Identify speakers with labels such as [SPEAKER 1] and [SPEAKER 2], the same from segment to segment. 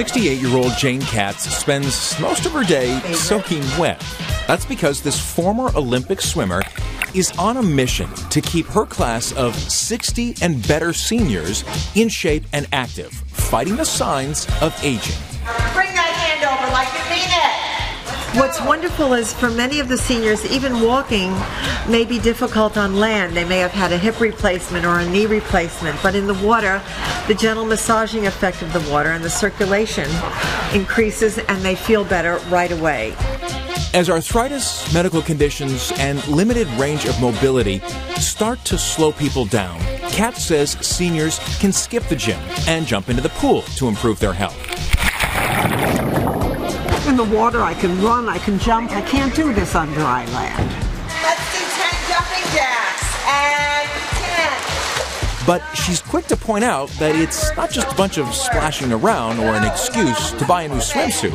[SPEAKER 1] 68 year old Jane Katz spends most of her day soaking wet. That's because this former Olympic swimmer is on a mission to keep her class of 60 and better seniors in shape and active, fighting the signs of aging.
[SPEAKER 2] What's wonderful is for many of the seniors, even walking may be difficult on land. They may have had a hip replacement or a knee replacement, but in the water, the gentle massaging effect of the water and the circulation increases and they feel better right away.
[SPEAKER 1] As arthritis, medical conditions, and limited range of mobility start to slow people down, Katz says seniors can skip the gym and jump into the pool to improve their health.
[SPEAKER 3] In the water, I can run, I can jump. I can't do this on dry land.
[SPEAKER 4] Let's do 10 jumping jacks and 10.
[SPEAKER 1] But she's quick to point out that it's not just a bunch of splashing around or an excuse to buy a new swimsuit.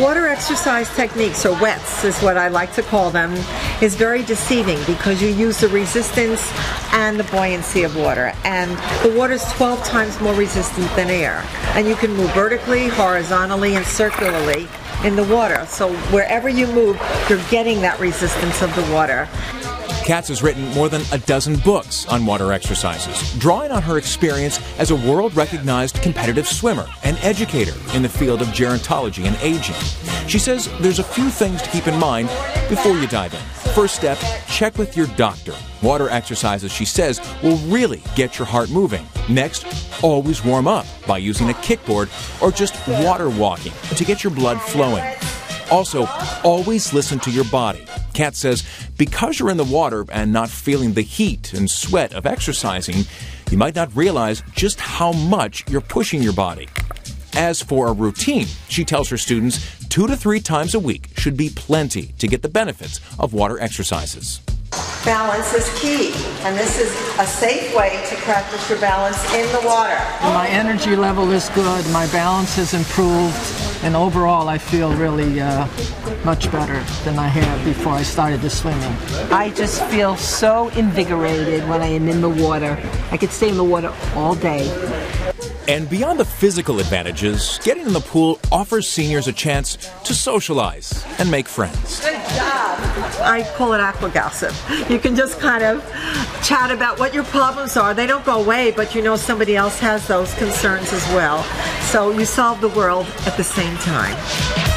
[SPEAKER 2] Water exercise techniques, or wets is what I like to call them, is very deceiving because you use the resistance and the buoyancy of water. And the water is 12 times more resistant than air. And you can move vertically, horizontally, and circularly in the water. So wherever you move, you're getting that resistance of the water.
[SPEAKER 1] Katz has written more than a dozen books on water exercises, drawing on her experience as a world recognized competitive swimmer and educator in the field of gerontology and aging. She says there's a few things to keep in mind before you dive in. First step, check with your doctor. Water exercises, she says, will really get your heart moving. Next, always warm up by using a kickboard or just water walking to get your blood flowing. Also, always listen to your body. Katz says because you're in the water and not feeling the heat and sweat of exercising, you might not realize just how much you're pushing your body. As for a routine, she tells her students two to three times a week should be plenty to get the benefits of water exercises.
[SPEAKER 2] Balance is key, and this is a safe way to practice your balance in the water.
[SPEAKER 5] My energy level is good, my balance has improved, and overall I feel really uh, much better than I had before I started the swimming.
[SPEAKER 3] I just feel so invigorated when I am in the water. I could stay in the water all day.
[SPEAKER 1] And beyond the physical advantages, getting in the pool offers seniors a chance to socialize and make friends.
[SPEAKER 2] Good job. I call it aqua gossip. You can just kind of chat about what your problems are. They don't go away, but you know somebody else has those concerns as well. So you solve the world at the same time.